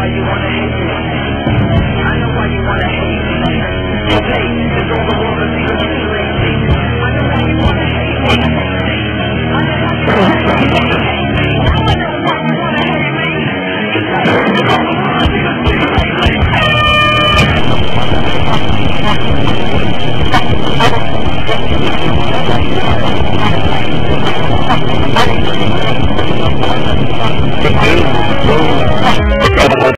why you wanna hate me. I know why you wanna hate me. Your place is all the water to your insulation. I know why you wanna hate me. I know why you wanna hate me. I know why you wanna hate me.